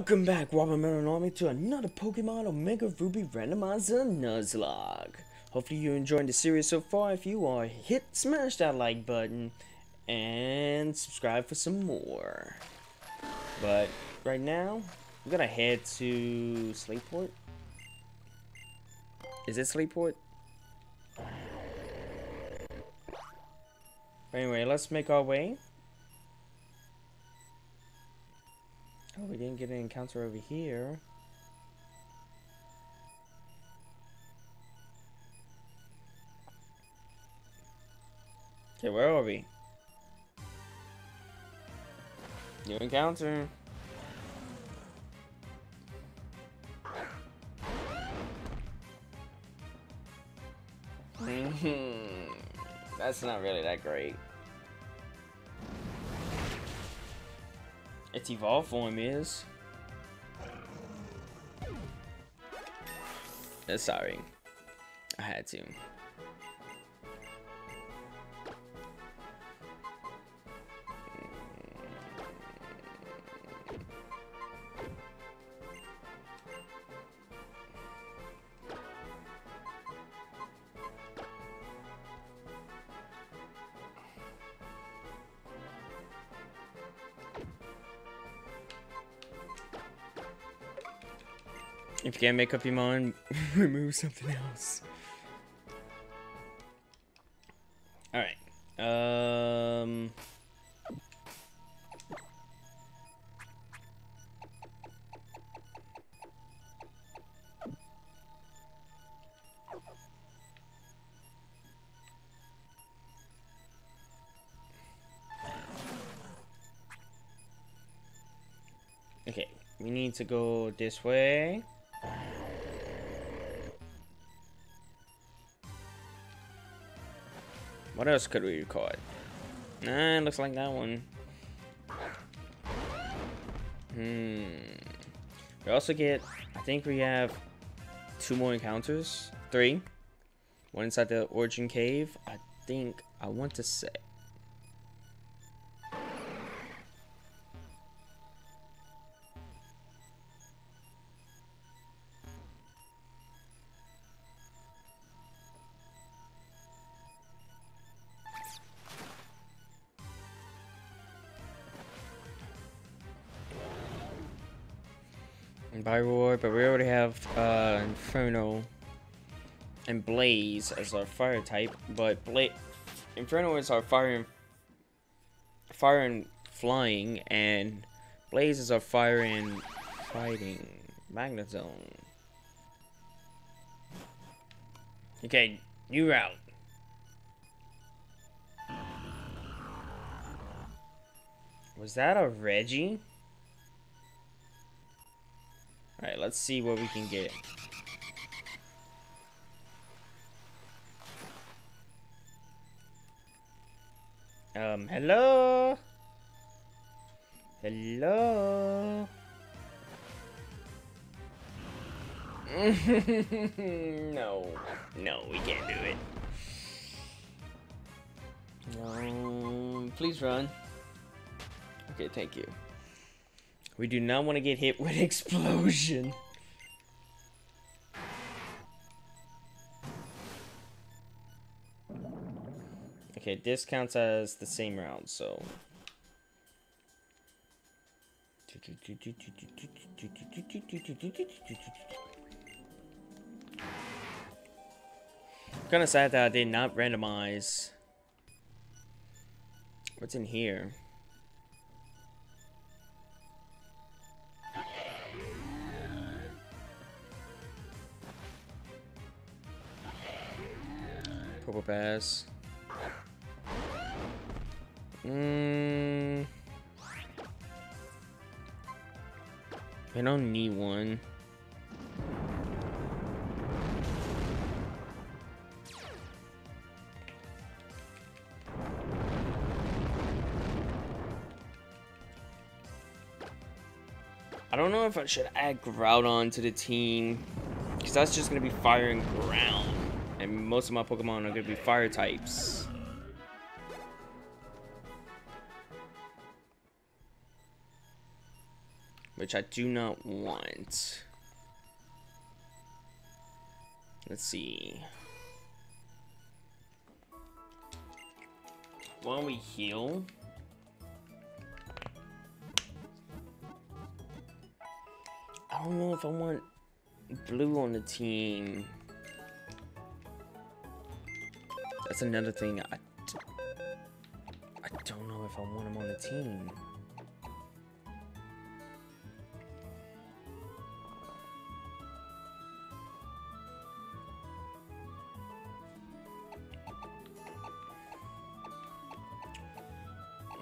Welcome back, Watermelon Army, to another Pokemon Omega Ruby Randomizer Nuzlocke. Hopefully you're enjoying the series so far. If you are, hit smash that like button and subscribe for some more. But right now, we're gonna head to Slateport. Is it Slateport? Anyway, let's make our way. Oh, we didn't get an encounter over here. Okay, where are we? New encounter. That's not really that great. Its evolved form is. Uh, sorry. I had to. Can't make up your mind, remove something else. Alright. Um... Okay, we need to go this way. What else could we record? Nah, looks like that one. Hmm. We also get, I think we have two more encounters. Three. One inside the Origin Cave. I think, I want to say. Pyroar, but we already have uh, Inferno and Blaze as our fire type, but Bla Inferno is our fire and fire and flying, and Blaze is our fire and fighting. Magnezone. Okay, new route. Was that a Reggie? Alright, let's see what we can get. Um, hello? Hello? no. No, we can't do it. No, please run. Okay, thank you. We do not want to get hit with explosion. Okay, this counts as the same round, so. Kind of sad that I did not randomize. What's in here? Purple Bass. Mmm. I don't need one. I don't know if I should add Groudon to the team. Because that's just going to be firing ground. Most of my Pokemon are going to be fire types. which I do not want. Let's see. Why don't we heal? I don't know if I want blue on the team. That's another thing. I, I don't know if I want him on the team.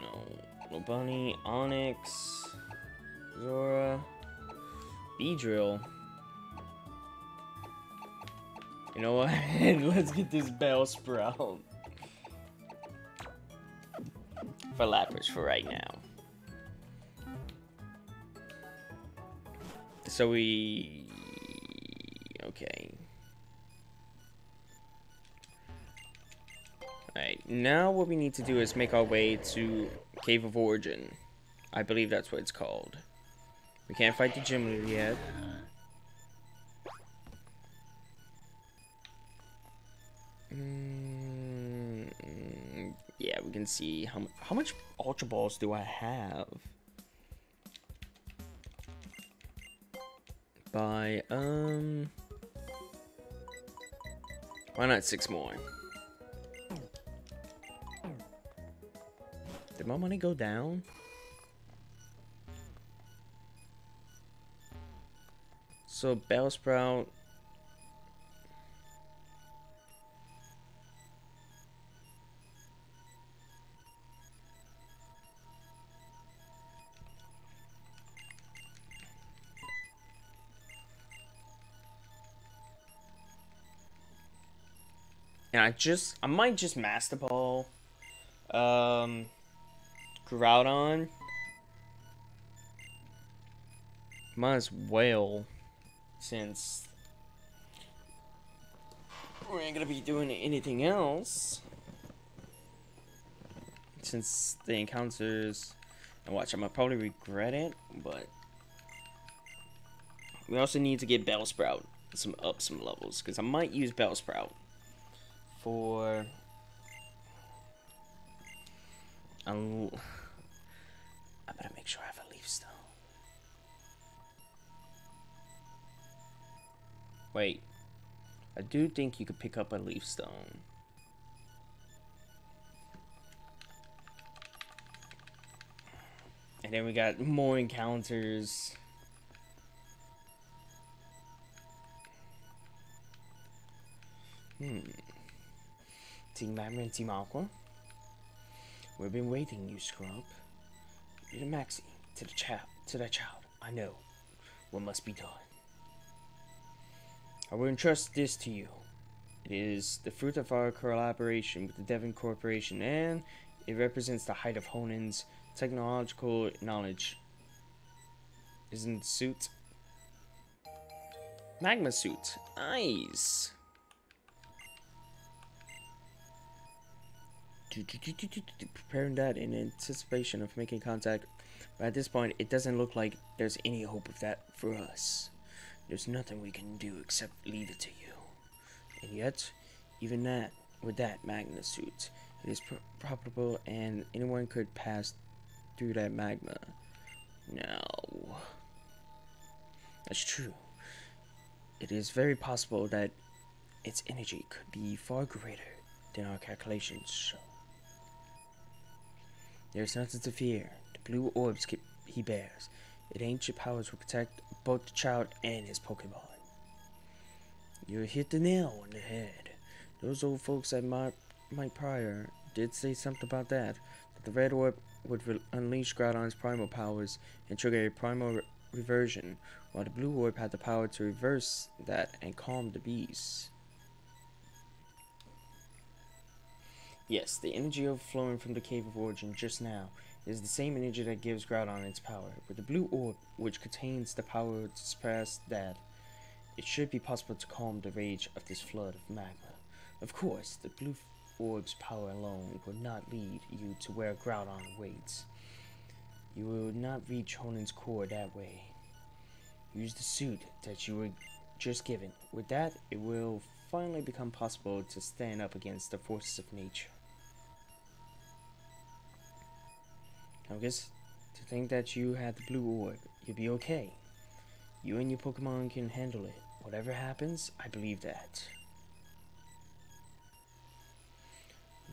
No, bunny, Onix, Zora, Beedrill. You know what? Let's get this Bellsprout. For Lapras for right now. So we... Okay. Alright, now what we need to do is make our way to Cave of Origin. I believe that's what it's called. We can't fight the gym leader yet. See how, how much Ultra Balls do I have? By, um... Why not six more? Did my money go down? So Bellsprout And I just, I might just Master Ball, um, Groudon. Might as well, since we ain't gonna be doing anything else. Since the encounters, and watch, I'm gonna probably regret it, but we also need to get Bellsprout some up some levels, because I might use Bellsprout for um, I better make sure I have a leaf stone. Wait, I do think you could pick up a leaf stone. And then we got more encounters. Hmm. Team and Team Aqua. We've been waiting, you scrub. Little Maxie, to the child, to that child. I know what must be done. I will entrust this to you. It is the fruit of our collaboration with the Devon Corporation, and it represents the height of Hoenn's technological knowledge. Isn't suit? Magma suit. Nice. Preparing that in anticipation of making contact. But at this point, it doesn't look like there's any hope of that for us. There's nothing we can do except leave it to you. And yet, even that, with that magma suit, it is probable and anyone could pass through that magma. No. That's true. It is very possible that its energy could be far greater than our calculations show. There's nothing to fear. The blue orbs he bears. Its ancient powers will protect both the child and his Pokemon. You hit the nail on the head. Those old folks at my, my Prior did say something about that. That the red orb would unleash Groudon's primal powers and trigger a primal re reversion, while the blue orb had the power to reverse that and calm the beast. Yes, the energy overflowing from the Cave of Origin just now is the same energy that gives Groudon its power. With the blue orb, which contains the power to suppress that, it should be possible to calm the rage of this flood of magma. Of course, the blue orb's power alone will not lead you to where Groudon waits. You will not reach Hoenn's core that way. Use the suit that you were just given. With that, it will finally become possible to stand up against the forces of nature. I guess to think that you had the blue orb, you'll be okay. You and your Pokemon can handle it. Whatever happens, I believe that.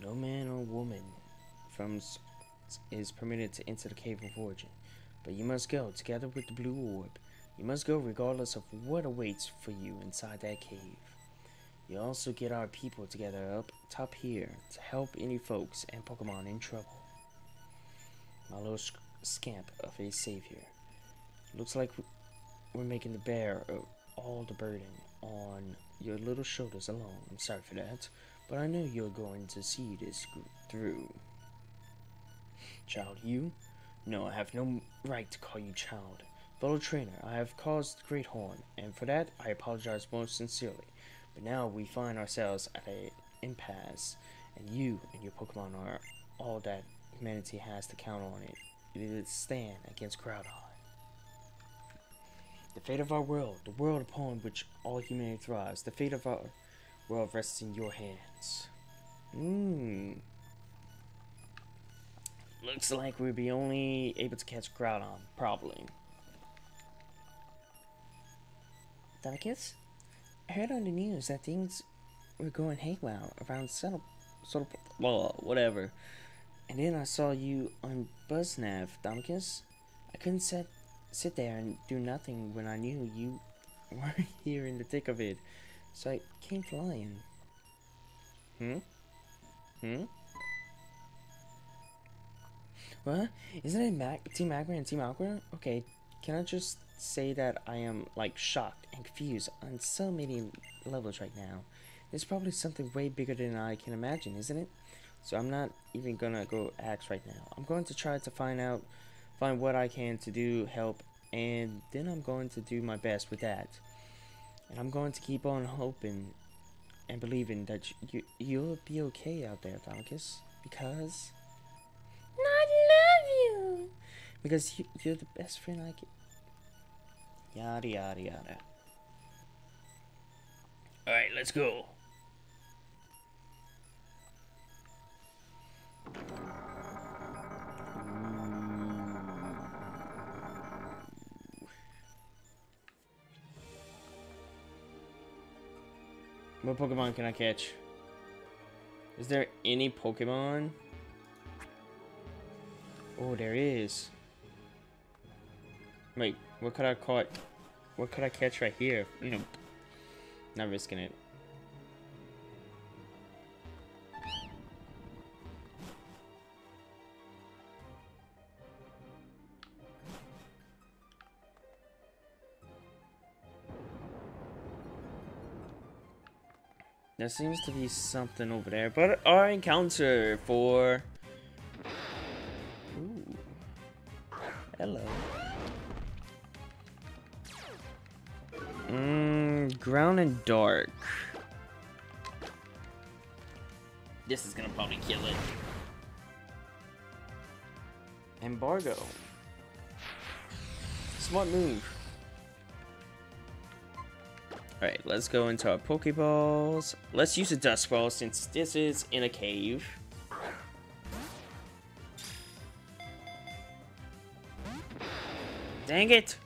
No man or woman from is permitted to enter the Cave of Origin, but you must go together with the blue orb. You must go regardless of what awaits for you inside that cave. You also get our people together up top here to help any folks and Pokemon in trouble. My little scamp of a savior. Looks like we're making the bear of all the burden on your little shoulders alone. I'm sorry for that, but I know you're going to see this through. Child, you? No, I have no right to call you child. Fellow trainer, I have caused great harm, and for that I apologize most sincerely. But now we find ourselves at an impasse, and you and your Pokemon are all that humanity has to count on it. It is stand against Groudon. The fate of our world, the world upon which all humanity thrives, the fate of our world rests in your hands. Mmm. Looks like we'll be only able to catch Groudon, probably. Dunkus? I heard on the news that things were going haywire around Settle, of, well, whatever. And then I saw you on BuzzNav, Thomacus. I couldn't sit, sit there and do nothing when I knew you weren't here in the thick of it. So I came flying. Hmm? Hmm? What? Isn't it Mac Team Magma and Team Aqua? Okay, can I just say that I am like shocked and confused on so many levels right now. There's probably something way bigger than I can imagine, isn't it? So I'm not even gonna go axe right now. I'm going to try to find out, find what I can to do, help, and then I'm going to do my best with that. And I'm going to keep on hoping and believing that you, you'll be okay out there, Thomacus. Because... I love you! Because you, you're the best friend I can... Yada yada yada. Alright, let's go. What Pokemon can I catch? Is there any Pokemon? Oh, there is. Wait, what could I caught? What could I catch right here? You know, not risking it. There seems to be something over there, but our encounter for... Ooh. Hello. Mmm, ground and dark. This is gonna probably kill it. Embargo. Smart move. Alright, let's go into our Pokeballs. Let's use a Dust Ball since this is in a cave. Dang it!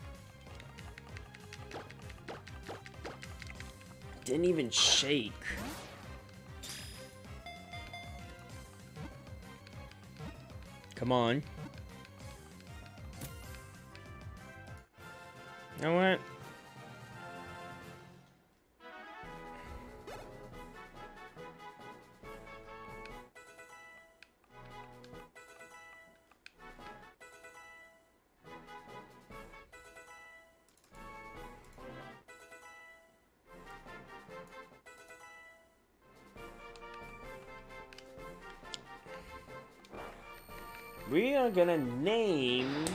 Didn't even shake. Come on. You know what? We are gonna name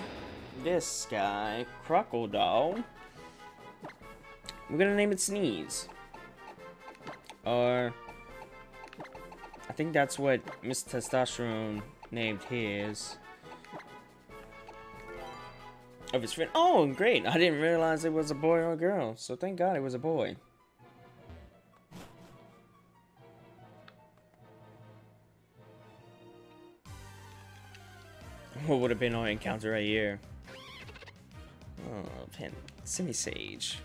this guy Crocodile. We're gonna name it Sneeze. Or I think that's what Miss Testosterone named his. of his friend. Oh, great! I didn't realize it was a boy or a girl, so thank God it was a boy. Have been our encounter right here? Oh, pen, semi-sage.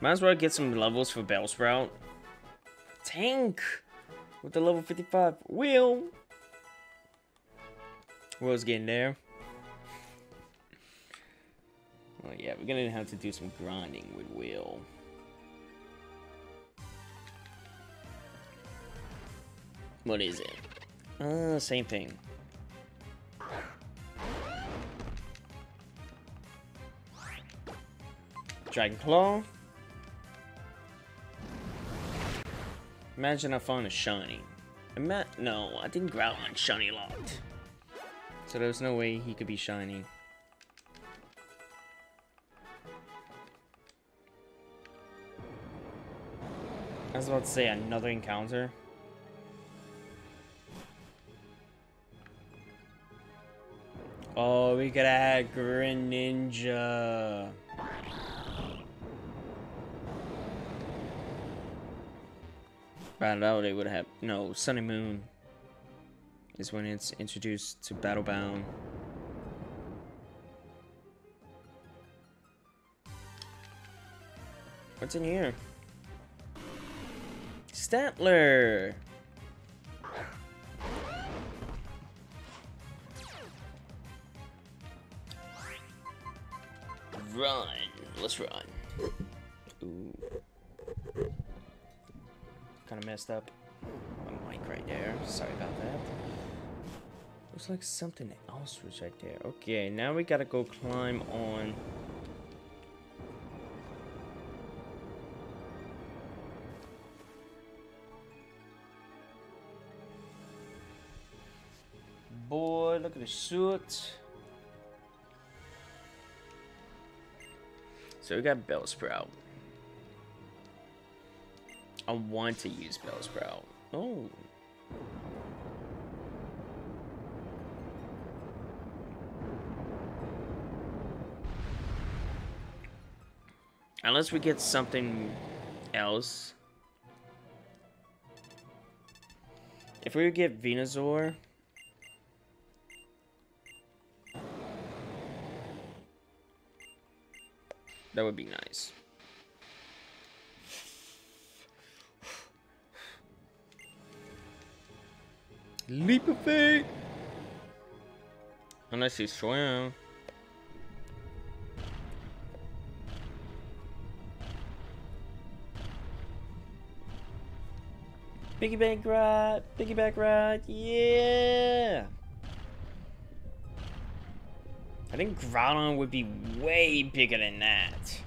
Might as well get some levels for Bellsprout. Tank! With the level 55 Will! Will's getting there. We're gonna have to do some grinding with Will. What is it? Uh, same thing. Dragon Claw. Imagine I found a shiny. Ima no, I didn't think Groudon shiny locked. So there's no way he could be shiny. I was about to say another encounter. Oh, we could add Greninja. Found out it would have no Sunny Moon is when it's introduced to Battle Bond. What's in here? Stantler! Run! Let's run. Ooh. Kind of messed up my mic right there. Sorry about that. Looks like something else was right there. Okay, now we gotta go climb on boy. Look at the suit. So we got Bellsprout. I want to use Bellsprout. Oh. Unless we get something else. If we get Venusaur, That would be nice. Leap of faith! Unless you swim. Piggyback ride! Piggyback ride! Yeah! I think Groudon would be way bigger than that.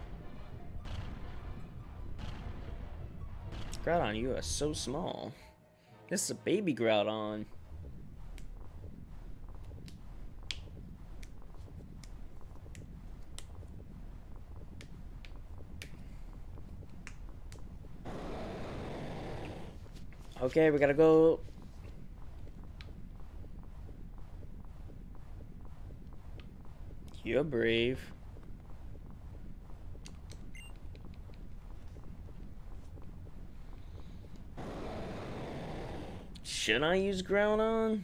Groudon, you are so small. This is a baby Groudon. Okay, we gotta go You're brave. Should I use Groudon?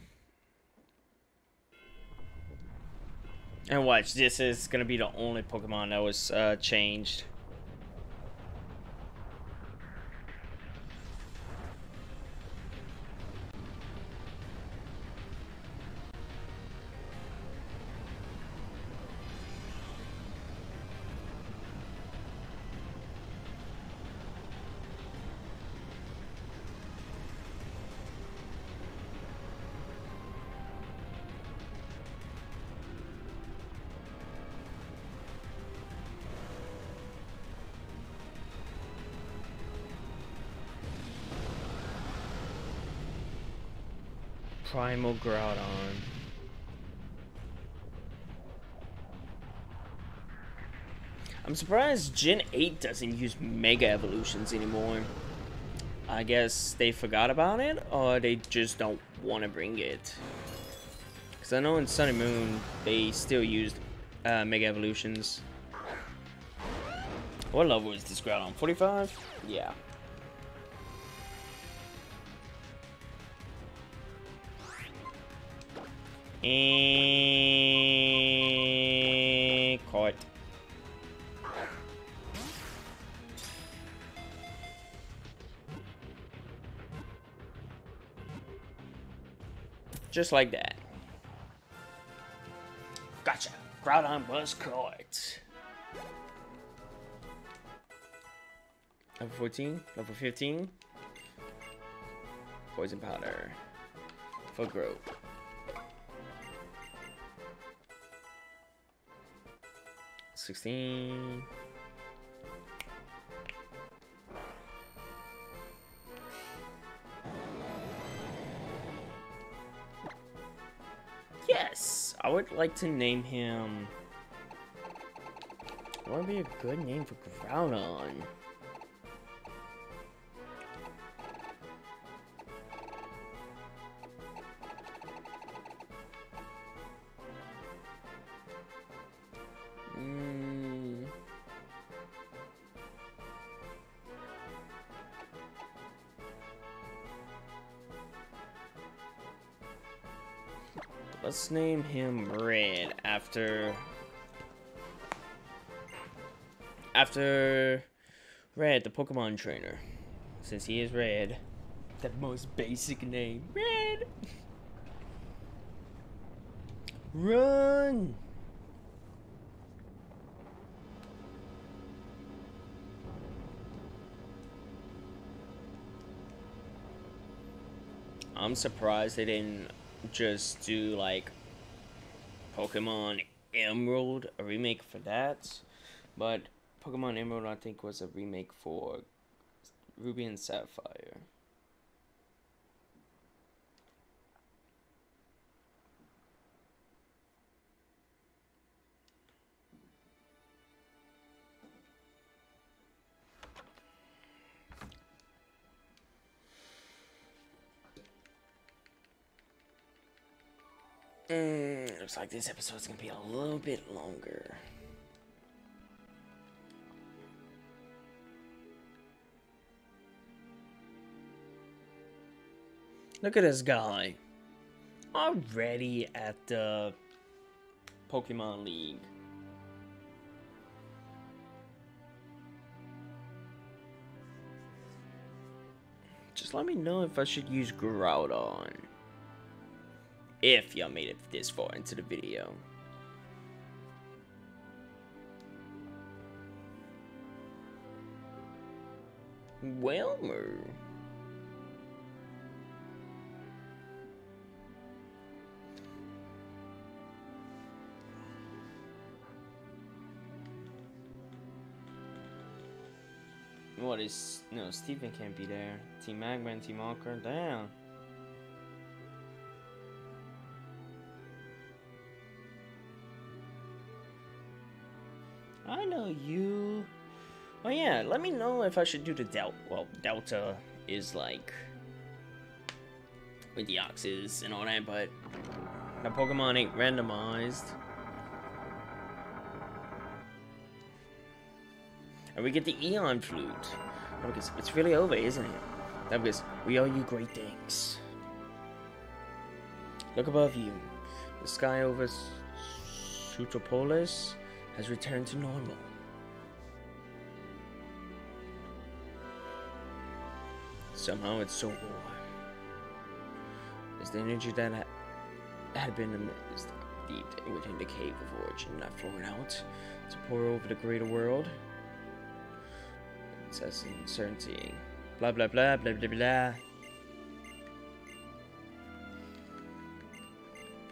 And watch, this is gonna be the only Pokemon that was uh, changed. Primal Groudon. I'm surprised Gen 8 doesn't use Mega Evolutions anymore. I guess they forgot about it, or they just don't want to bring it. Because I know in Sun and Moon, they still used uh, Mega Evolutions. What level is this Groudon? 45? Yeah. And caught. Just like that. Gotcha. Groudon was caught. Level 14, level 15. Poison powder. For growth. Sixteen. Yes, I would like to name him. What would be a good name for Groudon? Let's name him Red after after Red, the Pokemon trainer. Since he is Red, The most basic name, Red. Run! I'm surprised they didn't just do like Pokemon Emerald, a remake for that. But Pokemon Emerald, I think, was a remake for Ruby and Sapphire. Mm, looks like this episode's gonna be a little bit longer. Look at this guy. Already at the Pokemon League. Just let me know if I should use Groudon if y'all made it this far into the video. Wilmer. What is no Steven can't be there. Team Magma and Team Walker down. Know you. Oh yeah, let me know if I should do the Delta. Well, Delta is like with the Oxes and all that, but the Pokemon ain't randomized. And we get the Eon Flute. Because it's really over, isn't it? That because we owe you great things. Look above you. The sky over Sootopolis has returned to normal. Somehow it's so warm. As the energy that had been amidst deep within the cave of origin not flowing out to pour over the greater world. It says uncertainty. Blah blah blah blah blah blah.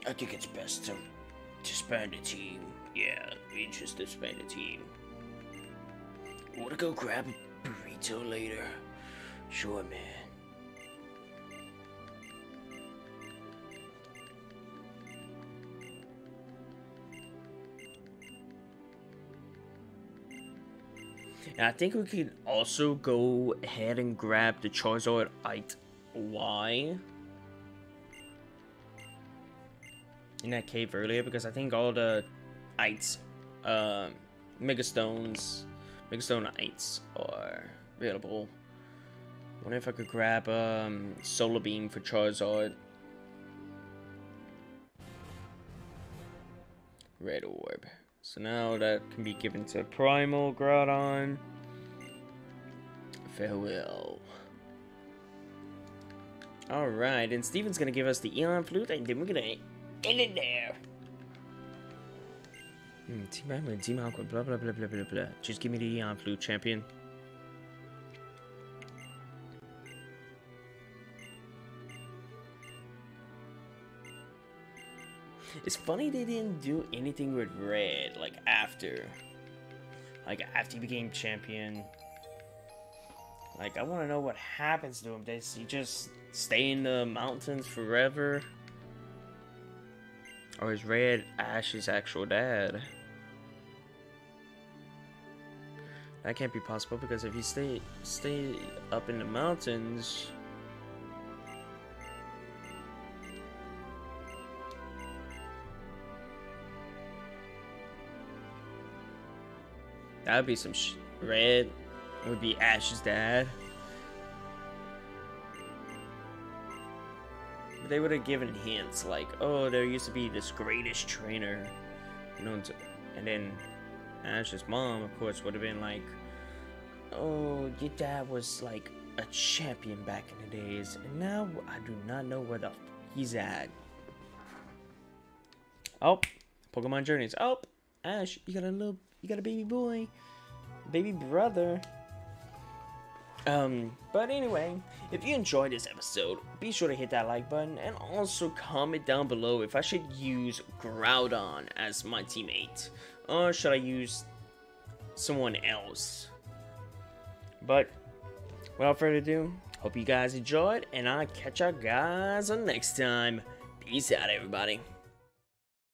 I think it's best to disband the team. Yeah, we just disband the team. Wanna go grab a burrito later? Sure, man. And I think we could also go ahead and grab the Charizard Ite Y. In that cave earlier, because I think all the Ites, uh, Megastones, Megastone Ites are available. wonder if I could grab um, Solar Beam for Charizard. Red Orb. So now that can be given to Primal Groudon. Farewell. Alright, and Steven's gonna give us the Eon Flute, and then we're gonna end it there. Hmm, Team Iron, Team Aqua, blah blah blah blah blah blah. Just give me the Eon Flute, champion. It's funny they didn't do anything with Red, like, after. Like, after he became champion. Like, I want to know what happens to him. Does he just stay in the mountains forever? Or is Red Ash's actual dad? That can't be possible because if you stay stay up in the mountains, That would be some sh red. Would be Ash's dad. They would have given hints like, oh, there used to be this greatest trainer, known to, and then Ash's mom, of course, would have been like, oh, your dad was like a champion back in the days, and now I do not know where the he's at. Oh, Pokemon Journeys. Oh, Ash, you got a little you got a baby boy. Baby brother. Um, but anyway, if you enjoyed this episode, be sure to hit that like button and also comment down below if I should use Groudon as my teammate. Or should I use someone else? But, without further ado, hope you guys enjoyed, and I'll catch you guys on next time. Peace out, everybody.